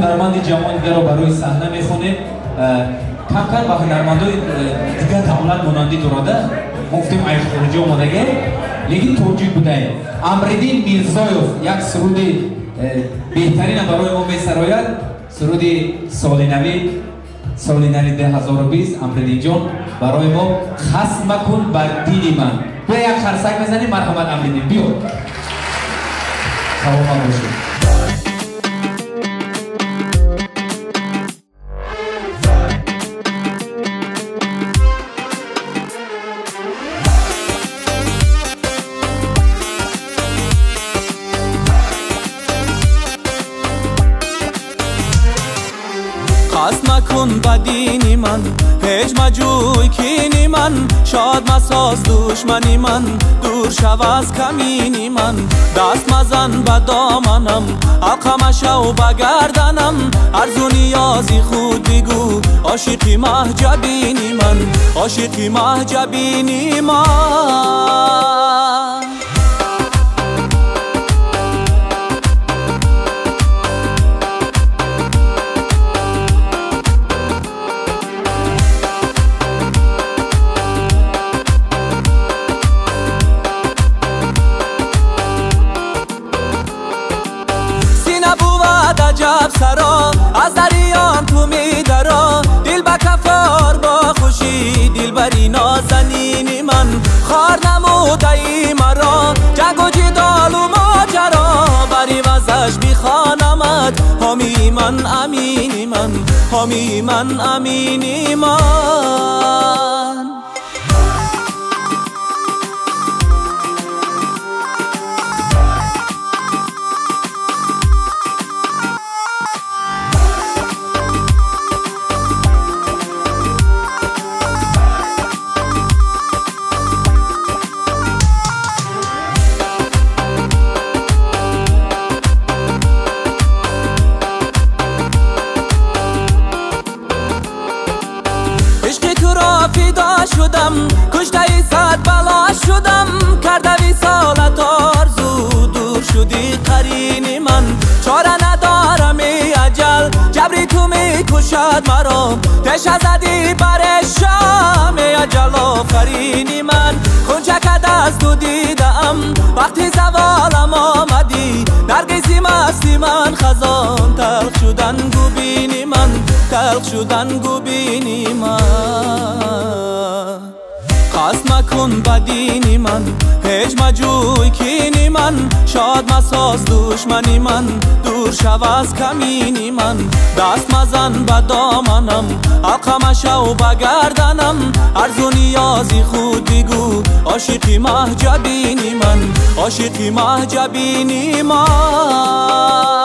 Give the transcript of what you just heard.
ҳунарманди ҷавони дигарро барои саҳна мехонем кам кам ба ҳунармандои дигар давлат монандӣ дорада мо гуфтем айшхориҷӣ омодаге лекин тоҷик будаем амриддин мирзоев як суруди беҳтарина барои мо месарояд суруди солинави солинави 2020 амриддинҷон барои мо хасм макун бар дини ман бия як харсак мезанем марҳамат амриддин биё саломат бошед کن بدینی من هیچ مجوی کینی من شاد مساز دشمنی من دور شو از کمینی من دست مزن به دامنم حقم شو بگردنم ارزو نیازی خود بگو عاشقی محجبینی من عاشقی محجبینی من. عجب سرا از دریان تو میدرا. دل به کفار با خوشی دل بری نازنینی من. خار نموده ای مرا جنگ و جدال و ماجرا. بری وزش بیخانمت همی من امینی من. همی من امینی من. شدم کشته صد بلا شدم کرده وی سالت آرزو دور شدی قرینی من. چاره ندارم ای اجل جبری تو می کشد مرا. تش زدی بر شام ای اجل آفرینی من. خونچکت از تو دیدم وقتی زوالم آمدی. نرگزی مستی من خزان تلخ شدن گو بینی من. تلخ شدن گو بینی من. قصد مکن بدینی من هیچ مجوی کینی من شاد مساز دشمنی من دور شو از کمینی من دست مزن به دامنم حقم شو بگردنم ارزو نیازی خود بگو عاشقی محجبینی من عاشقی محجبینی من.